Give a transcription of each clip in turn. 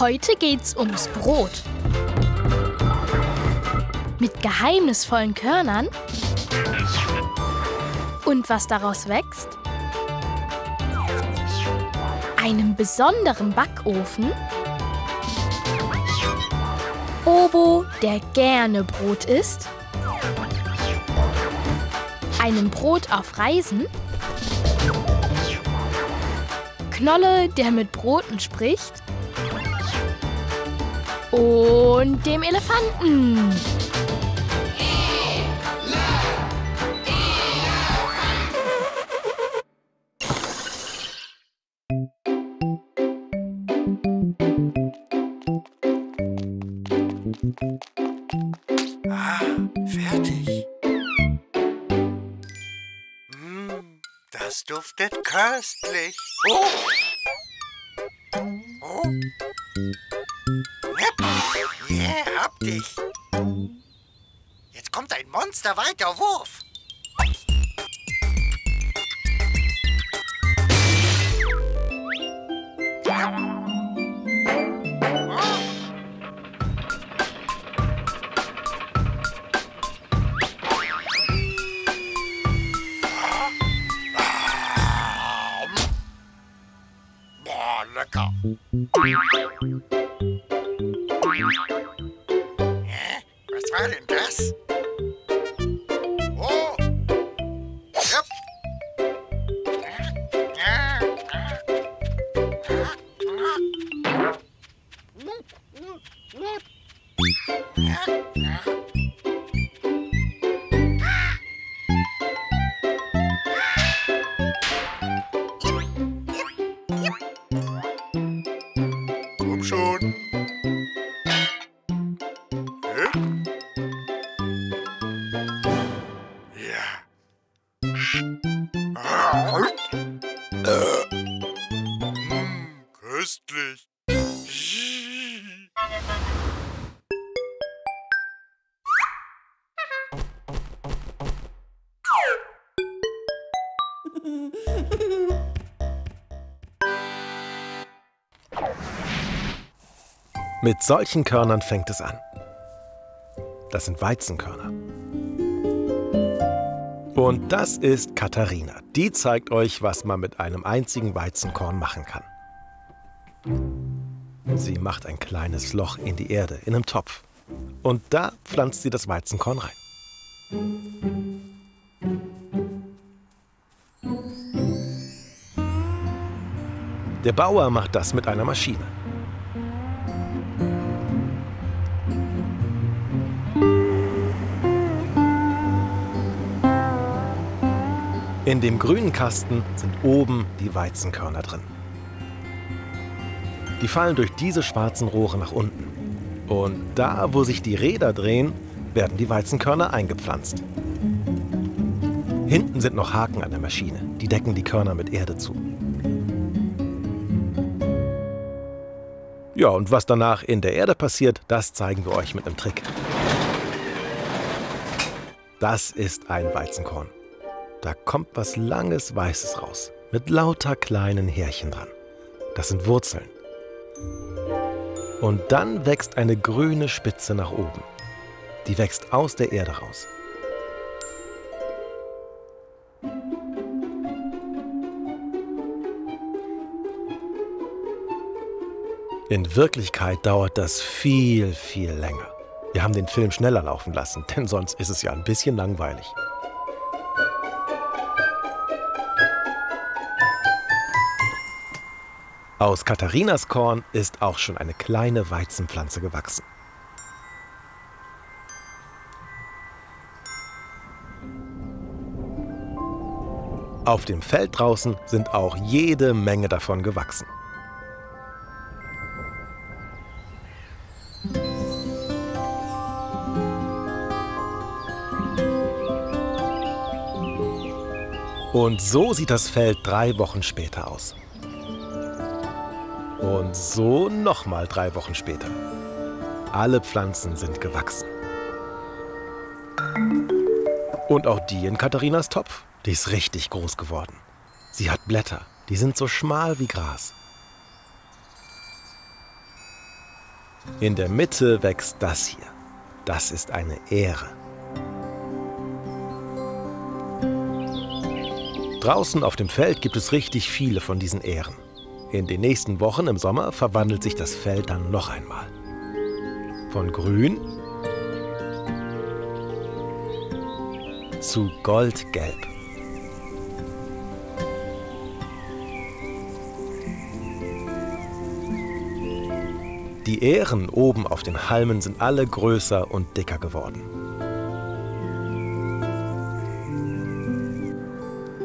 Heute geht's ums Brot. Mit geheimnisvollen Körnern. Und was daraus wächst, einem besonderen Backofen, Obo, der gerne Brot isst, einem Brot auf Reisen, Knolle, der mit Broten spricht und dem Elefanten. Ah, fertig. Mm, das duftet köstlich. Oh! Monster weiter Wurf. Hä? Was war denn das? Köstlich. Mit solchen Körnern fängt es an. Das sind Weizenkörner. Und das ist Katharina. Die zeigt euch, was man mit einem einzigen Weizenkorn machen kann. Sie macht ein kleines Loch in die Erde, in einem Topf. Und da pflanzt sie das Weizenkorn rein. Der Bauer macht das mit einer Maschine. In dem grünen Kasten sind oben die Weizenkörner drin. Die fallen durch diese schwarzen Rohre nach unten. Und da, wo sich die Räder drehen, werden die Weizenkörner eingepflanzt. Hinten sind noch Haken an der Maschine, die decken die Körner mit Erde zu. Ja, und was danach in der Erde passiert, das zeigen wir euch mit einem Trick. Das ist ein Weizenkorn. Da kommt was langes Weißes raus, mit lauter kleinen Härchen dran. Das sind Wurzeln. Und dann wächst eine grüne Spitze nach oben. Die wächst aus der Erde raus. In Wirklichkeit dauert das viel, viel länger. Wir haben den Film schneller laufen lassen, denn sonst ist es ja ein bisschen langweilig. Aus Katharinas Korn ist auch schon eine kleine Weizenpflanze gewachsen. Auf dem Feld draußen sind auch jede Menge davon gewachsen. Und so sieht das Feld drei Wochen später aus. Und so nochmal drei Wochen später. Alle Pflanzen sind gewachsen. Und auch die in Katharinas Topf, die ist richtig groß geworden. Sie hat Blätter, die sind so schmal wie Gras. In der Mitte wächst das hier. Das ist eine Ähre. Draußen auf dem Feld gibt es richtig viele von diesen Ähren. In den nächsten Wochen im Sommer verwandelt sich das Feld dann noch einmal. Von grün zu goldgelb. Die Ähren oben auf den Halmen sind alle größer und dicker geworden.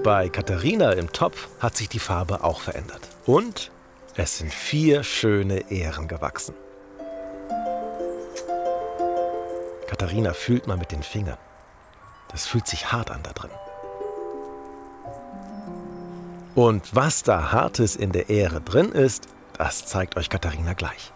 Bei Katharina im Topf hat sich die Farbe auch verändert. Und es sind vier schöne Ähren gewachsen. Katharina fühlt mal mit den Fingern. Das fühlt sich hart an da drin. Und was da Hartes in der Ähre drin ist, das zeigt euch Katharina gleich.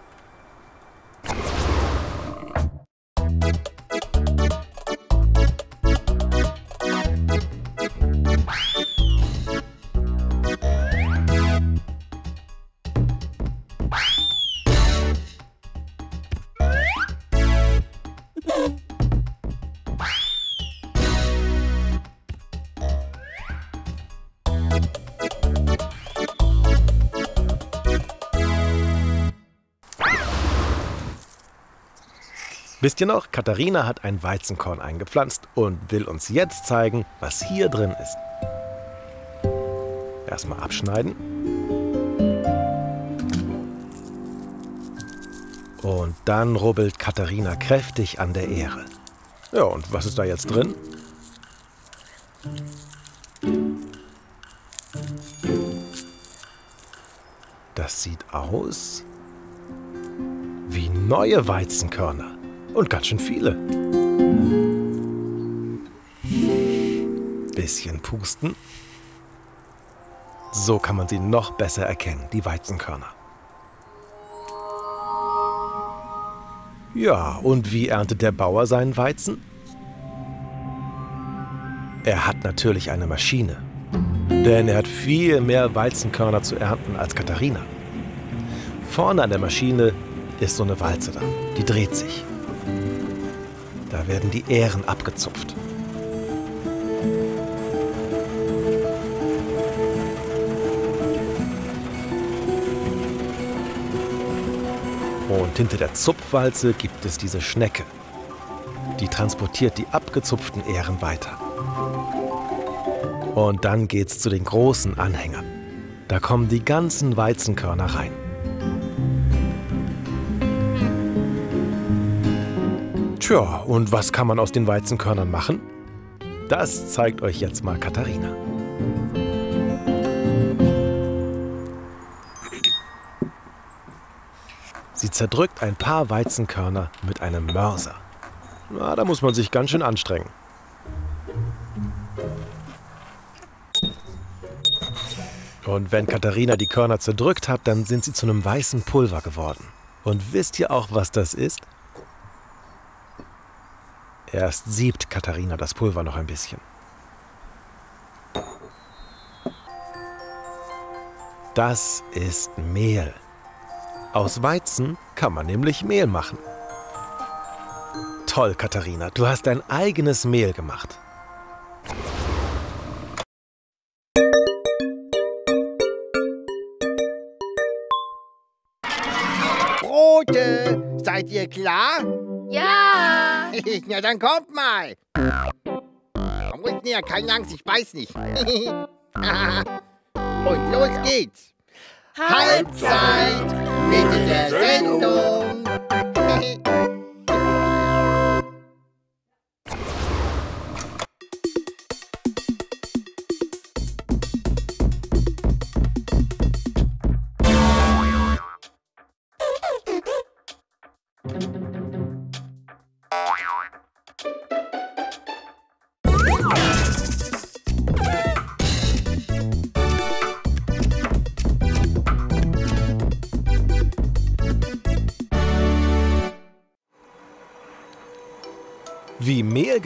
Wisst ihr noch, Katharina hat ein Weizenkorn eingepflanzt und will uns jetzt zeigen, was hier drin ist. Erstmal abschneiden. Und dann rubbelt Katharina kräftig an der Ähre. Ja, und was ist da jetzt drin? Das sieht aus wie neue Weizenkörner. Und ganz schön viele. Bisschen pusten. So kann man sie noch besser erkennen, die Weizenkörner. Ja, und wie erntet der Bauer seinen Weizen? Er hat natürlich eine Maschine. Denn er hat viel mehr Weizenkörner zu ernten als Katharina. Vorne an der Maschine ist so eine Walze da. Die dreht sich. Werden die Ähren abgezupft. Und hinter der Zupfwalze gibt es diese Schnecke. Die transportiert die abgezupften Ähren weiter. Und dann geht's zu den großen Anhängern. Da kommen die ganzen Weizenkörner rein. Tja, und was kann man aus den Weizenkörnern machen? Das zeigt euch jetzt mal Katharina. Sie zerdrückt ein paar Weizenkörner mit einem Mörser. Na, da muss man sich ganz schön anstrengen. Und wenn Katharina die Körner zerdrückt hat, dann sind sie zu einem weißen Pulver geworden. Und wisst ihr auch, was das ist? Erst siebt Katharina das Pulver noch ein bisschen. Das ist Mehl. Aus Weizen kann man nämlich Mehl machen. Toll, Katharina, du hast dein eigenes Mehl gemacht. Brote, seid ihr klar? Ja. Na dann kommt mal. Komm ruhig näher, keine Angst, ich beiß nicht. Und los geht's. Halbzeit, Mitte der Sendung.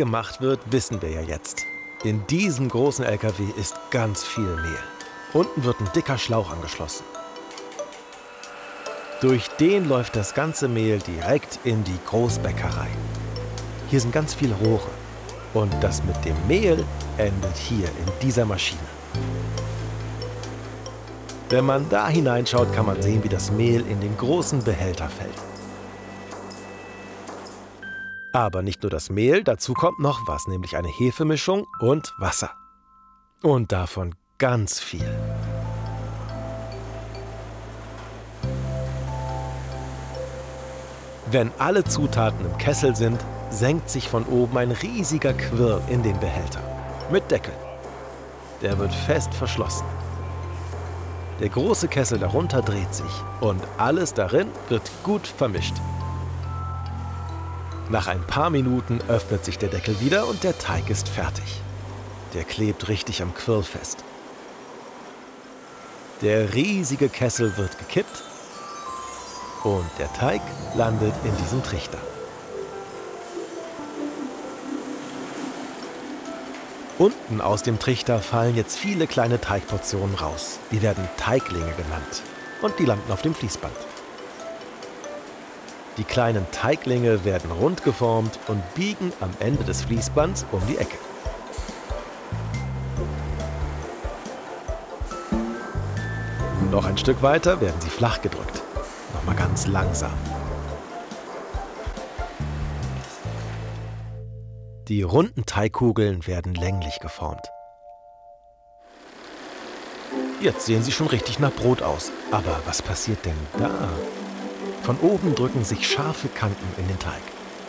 Gemacht wird, wissen wir ja jetzt. In diesem großen LKW ist ganz viel Mehl. Unten wird ein dicker Schlauch angeschlossen. Durch den läuft das ganze Mehl direkt in die Großbäckerei. Hier sind ganz viele Rohre. Und das mit dem Mehl endet hier in dieser Maschine. Wenn man da hineinschaut, kann man sehen, wie das Mehl in den großen Behälter fällt. Aber nicht nur das Mehl, dazu kommt noch was, nämlich eine Hefemischung und Wasser. Und davon ganz viel. Wenn alle Zutaten im Kessel sind, senkt sich von oben ein riesiger Quirl in den Behälter. Mit Deckel. Der wird fest verschlossen. Der große Kessel darunter dreht sich und alles darin wird gut vermischt. Nach ein paar Minuten öffnet sich der Deckel wieder und der Teig ist fertig. Der klebt richtig am Quirl fest. Der riesige Kessel wird gekippt und der Teig landet in diesem Trichter. Unten aus dem Trichter fallen jetzt viele kleine Teigportionen raus. Die werden Teiglinge genannt und die landen auf dem Fließband. Die kleinen Teiglinge werden rund geformt und biegen am Ende des Fließbands um die Ecke. Noch ein Stück weiter werden sie flach gedrückt. Nochmal ganz langsam. Die runden Teigkugeln werden länglich geformt. Jetzt sehen sie schon richtig nach Brot aus. Aber was passiert denn da? Von oben drücken sich scharfe Kanten in den Teig.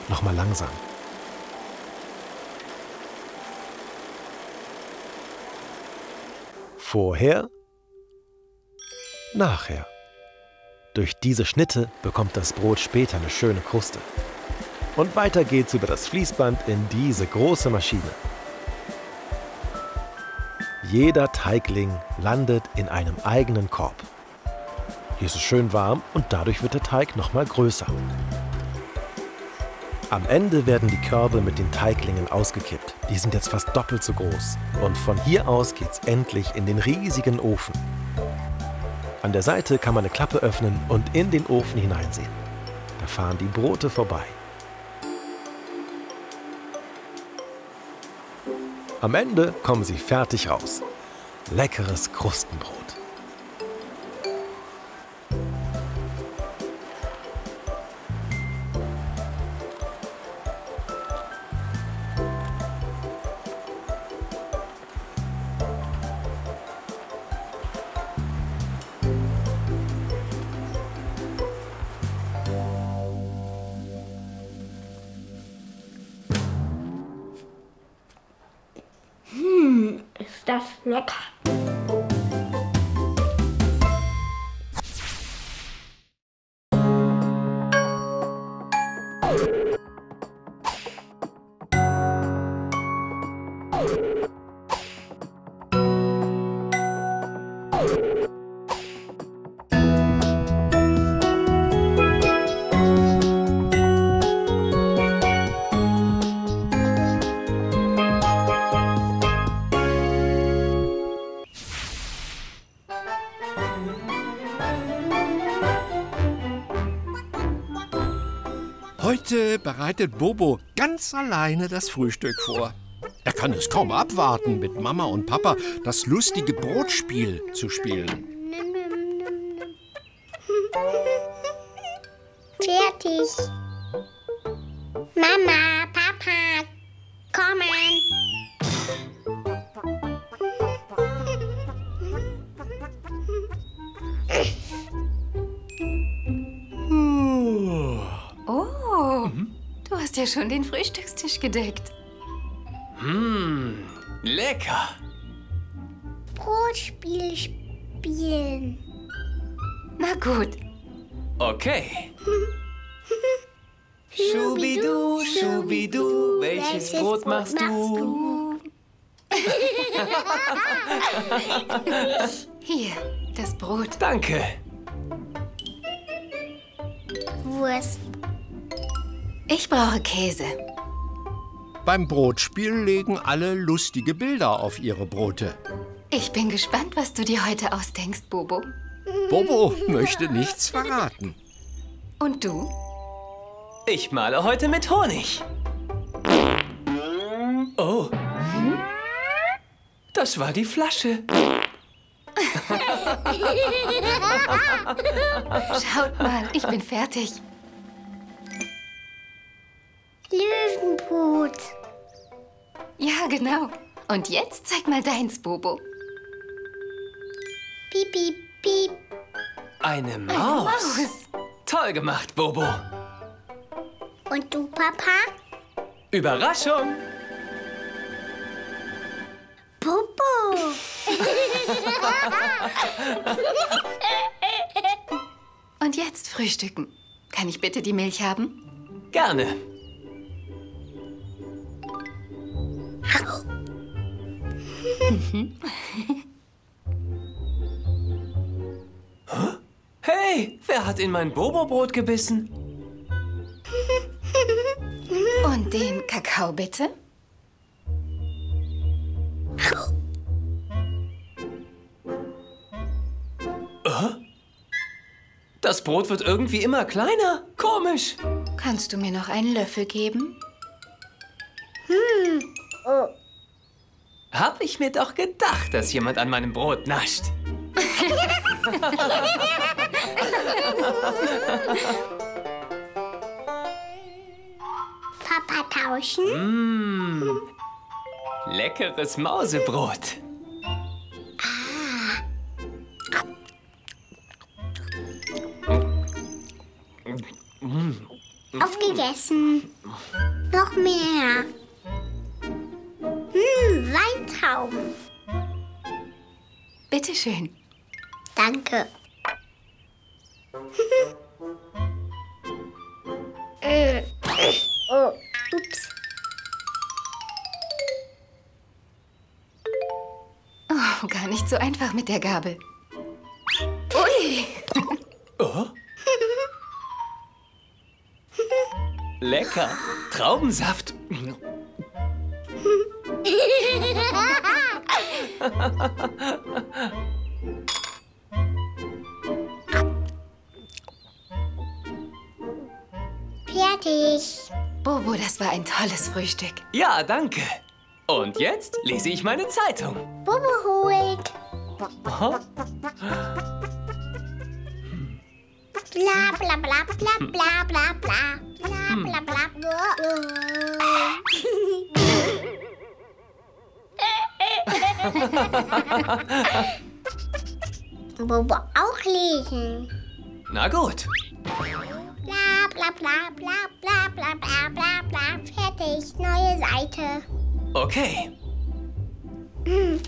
Nochmal langsam. Vorher, nachher. Durch diese Schnitte bekommt das Brot später eine schöne Kruste. Und weiter geht's über das Fließband in diese große Maschine. Jeder Teigling landet in einem eigenen Korb. Hier ist es schön warm und dadurch wird der Teig noch mal größer. Am Ende werden die Körbe mit den Teiglingen ausgekippt. Die sind jetzt fast doppelt so groß. Und von hier aus geht's endlich in den riesigen Ofen. An der Seite kann man eine Klappe öffnen und in den Ofen hineinsehen. Da fahren die Brote vorbei. Am Ende kommen sie fertig raus. Leckeres Krustenbrot. Das lecker? Heute bereitet Bobo ganz alleine das Frühstück vor. Er kann es kaum abwarten, mit Mama und Papa das lustige Brotspiel zu spielen. Fertig. Ja schon den Frühstückstisch gedeckt. Lecker. Brotspiel spielen. Na gut, Okay. Schubidu, Schubidu, welches Brot machst du? hier, das Brot. Danke. Wurst. Ich brauche Käse. Beim Brotspiel legen alle lustige Bilder auf ihre Brote. Ich bin gespannt, was du dir heute ausdenkst, Bobo. Bobo möchte nichts verraten. Und du? Ich male heute mit Honig. Oh. Das war die Flasche. Schaut mal, ich bin fertig. Löwenbrot. Ja, genau. Und jetzt zeig mal deins, Bobo. Piep, piep, piep. Eine Maus. Maus. Toll gemacht, Bobo. Und du, Papa? Überraschung. Popo. Und jetzt frühstücken. Kann ich bitte die Milch haben? Gerne. Hey, wer hat in mein Bobo-Brot gebissen? Und den Kakao bitte? Das Brot wird irgendwie immer kleiner. Komisch. Kannst du mir noch einen Löffel geben? Hab ich mir doch gedacht, dass jemand an meinem Brot nascht. Papa tauschen? Mmh. Leckeres Mausebrot. Aufgegessen. Noch mehr. Weintrauben. Bitte schön. Danke. äh, oh, ups. Oh, gar nicht so einfach mit der Gabel. Ui! Lecker. Traubensaft. Fertig. Bobo, das war ein tolles Frühstück. Ja, danke. Und jetzt lese ich meine Zeitung. Bobo holt. Aha. Bla bla bla bla bla bla bla. Bla bla bla bla. Bobo auch lesen. Na gut. Bla bla bla bla bla bla bla bla bla. Fertig. Neue Seite. Okay.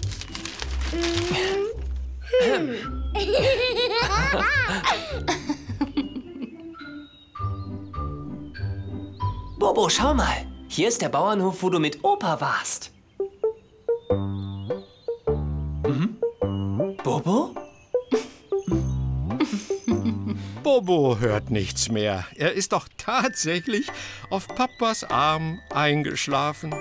Bobo, schau mal. Hier ist der Bauernhof, wo du mit Opa warst. Bobo? Bobo hört nichts mehr. Er ist doch tatsächlich auf Papas Arm eingeschlafen.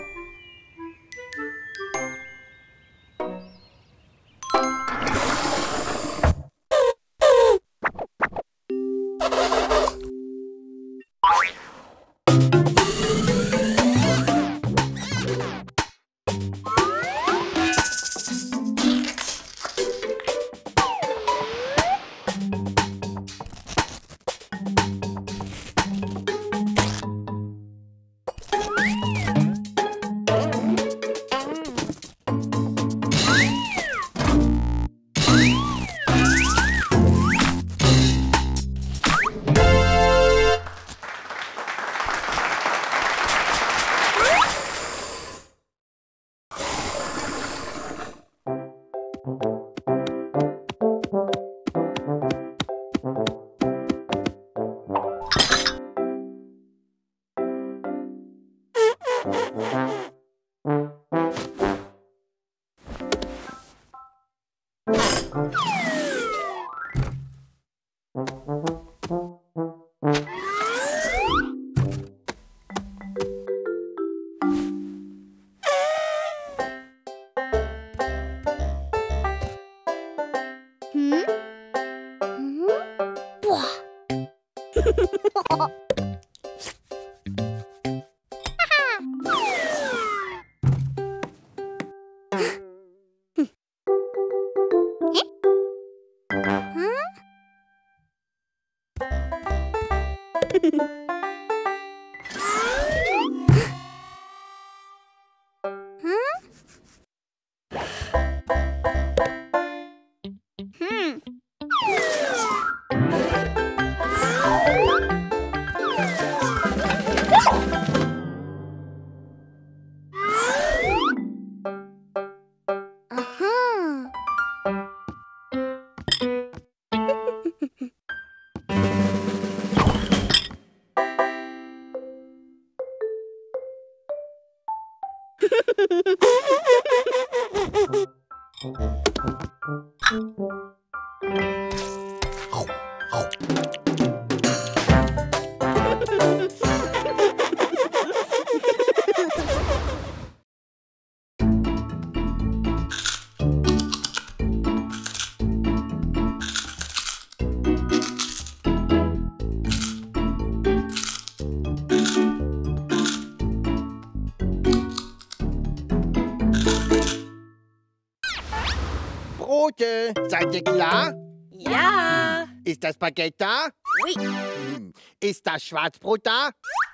Brote, seid ihr klar? Ja. Ist das Baguette da? Oui. Hm. Ist das Schwarzbrot da?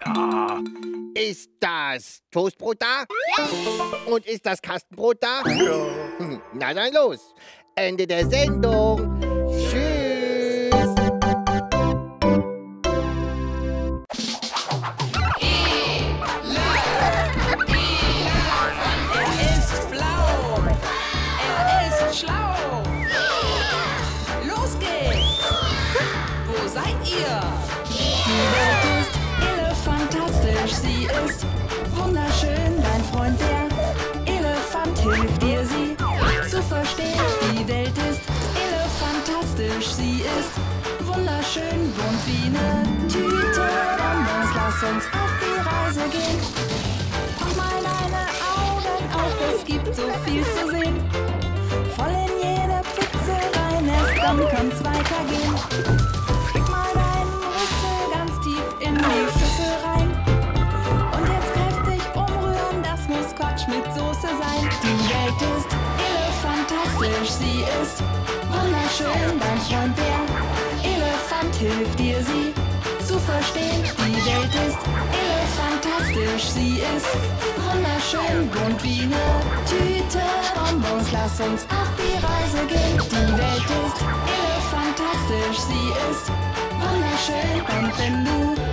Ja. Ist das Toastbrot da? Ja. Und ist das Kastenbrot da? Ja. Na dann los. Ende der Sendung. Kann's weitergehen. Steck mal deinen Rüssel ganz tief in die Schüssel rein. Und jetzt kräftig umrühren, das muss Quatsch mit Soße sein. Die Welt ist elefantastisch, sie ist wunderschön. Dein Freund der Elefant hilft dir, sie zu verstehen. Die Welt ist elefantastisch, sie ist wunderschön. Bunt wie eine Tüte Bonbons, lass uns auf die Reise gehen. Die Welt ist elefantastisch, sie ist wunderschön. Und wenn du